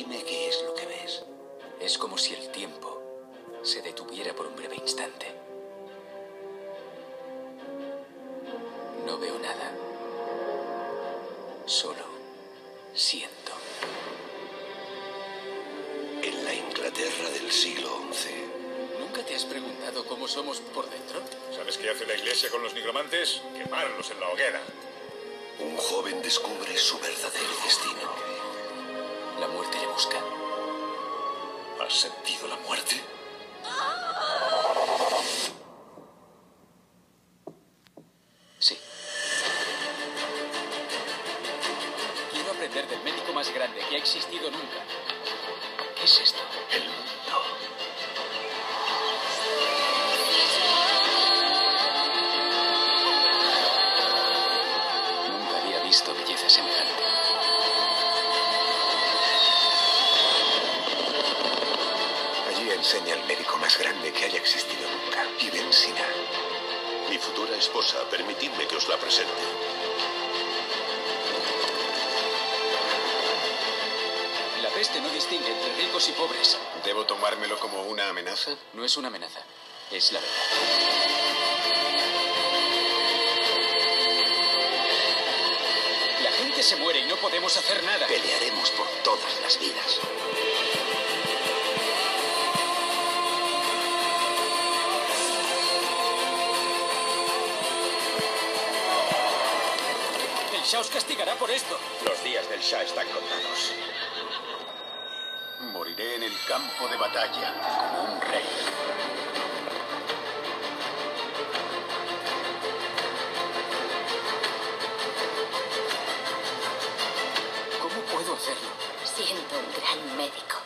Dime qué es lo que ves. Es como si el tiempo se detuviera por un breve instante. No veo nada. Solo siento. En la Inglaterra del siglo XI. ¿Nunca te has preguntado cómo somos por dentro? ¿Sabes qué hace la iglesia con los nigromantes? Quemarlos en la hoguera. Un joven descubre su verdadero destino. La muerte le busca. ¿Has sentido la muerte? Sí. Quiero aprender del médico más grande que ha existido nunca. ¿Qué es esto? El mundo. Enseña el médico más grande que haya existido nunca. Ibn Sina. Mi futura esposa, permitidme que os la presente. La peste no distingue entre ricos y pobres. ¿Debo tomármelo como una amenaza? No es una amenaza, es la verdad. La gente se muere y no podemos hacer nada. Pelearemos por todas las vidas. Shah os castigará por esto. Los días del Shah están contados. Moriré en el campo de batalla como un rey. ¿Cómo puedo hacerlo? Siendo un gran médico.